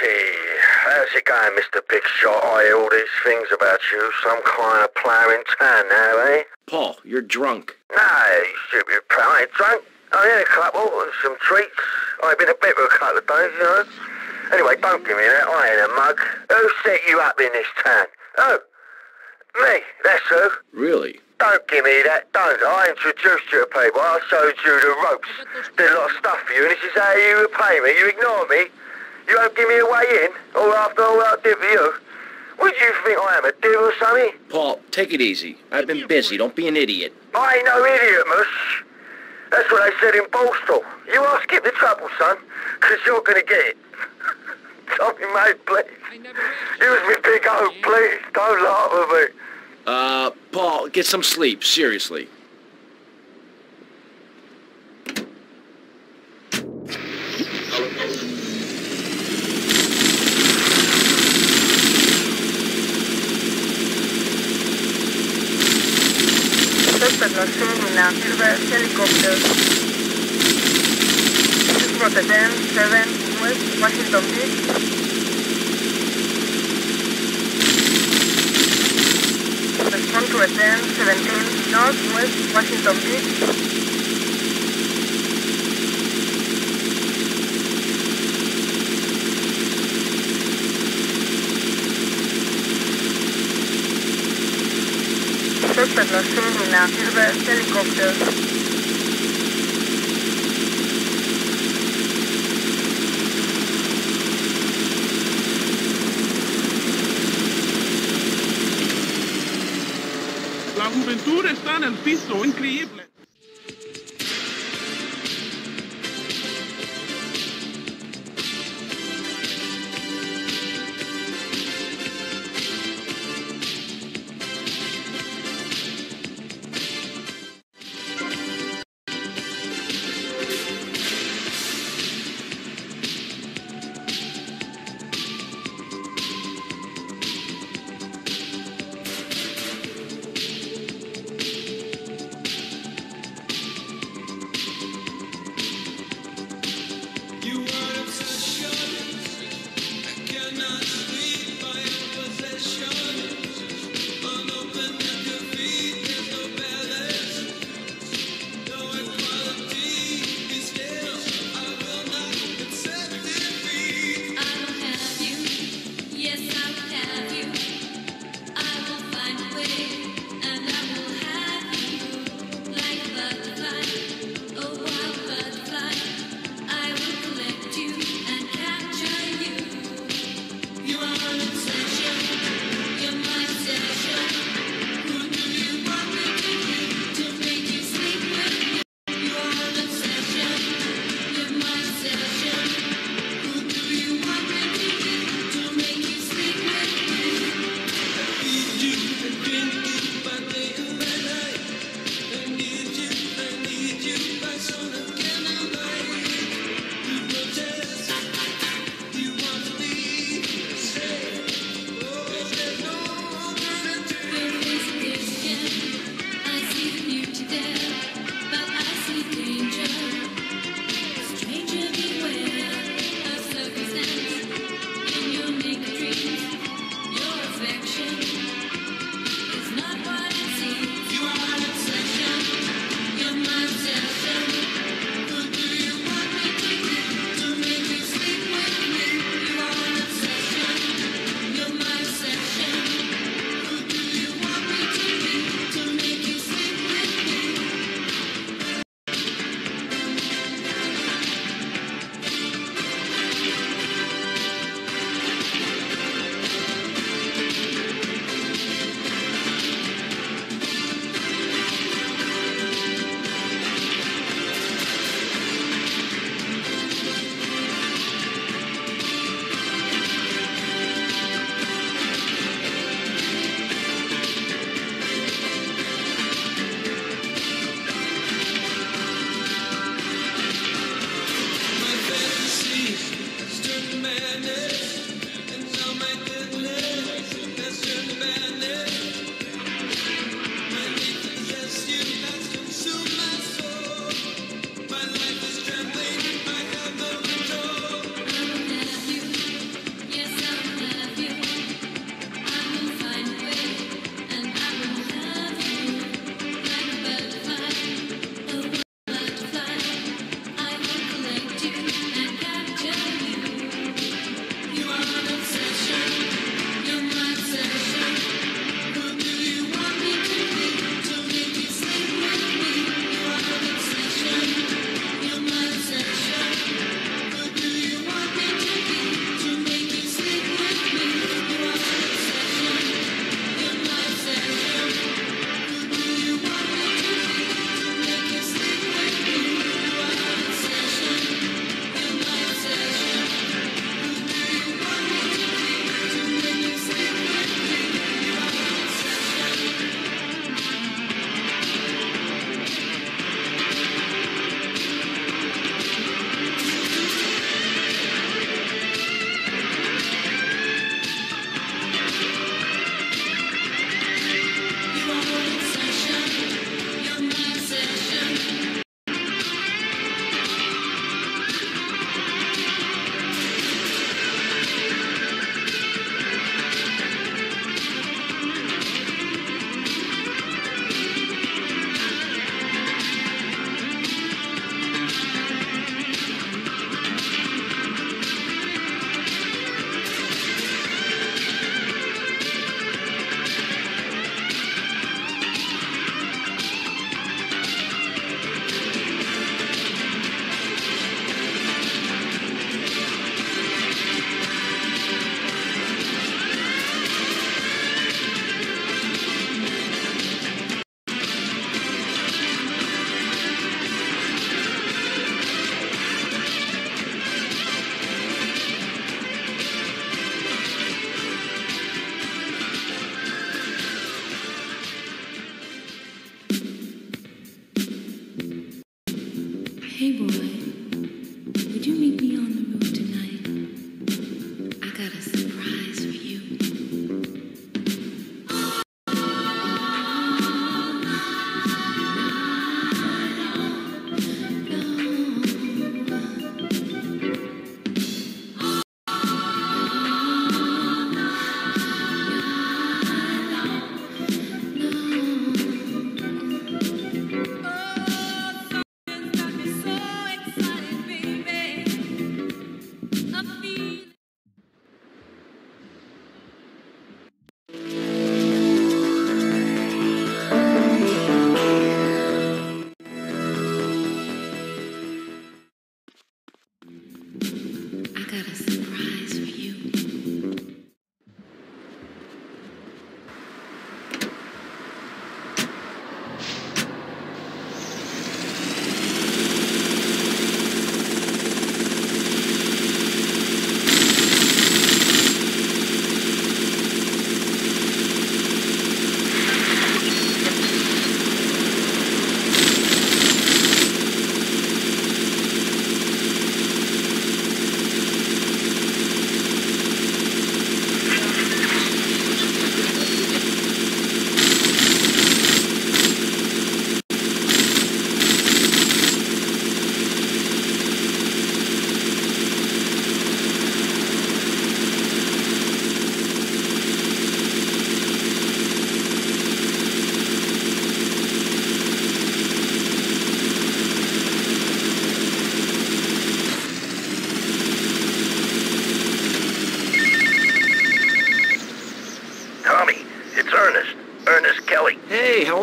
see. How's it going, Mr. Big Shot? I hear all these things about you. Some kind of player in town now, eh? Paul, you're drunk. No, you stupid pal. I ain't drunk. I had a couple and some treats. I've been a bit for a couple of days, you know. Anyway, don't give me that. I ain't a mug. Who set you up in this town? Oh, me. That's who. Really? Don't give me that, don't. I introduced you to people. I showed you the ropes. Did a lot of stuff for you, and this is how you repay me. You ignore me. You won't give me a way in, or after all I did for you. What do you think I am, a devil or something? Paul, take it easy. I've been busy. Don't be an idiot. I ain't no idiot, mush. That's what I said in Borstal. You ask skip the trouble, son, because you're going to get it. Tommy, mate, please. Use me big O, please. Don't laugh at me. Uh, Paul, get some sleep. Seriously. Suspect not seen in a silver helicopter. Route 10, 7, West Washington Beach. Respond to a 10, 17, North West Washington Beach. Osterglasstunden nach über Helikopter. La juventud está en el piso, increíble.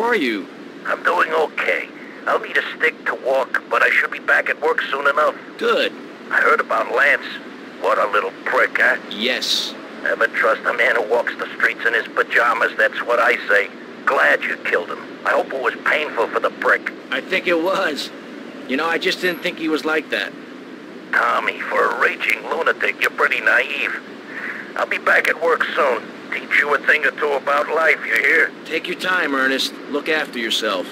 Are you? I'm doing okay. I'll need a stick to walk, but I should be back at work soon enough. Good. I heard about Lance. What a little prick, huh? Yes. Never trust a man who walks the streets in his pajamas, that's what I say. Glad you killed him. I hope it was painful for the prick. I think it was. You know, I just didn't think he was like that. Tommy, for a raging lunatic, you're pretty naive. I'll be back at work soon. Teach you a thing or two about life, you hear? Take your time, Ernest. Look after yourself.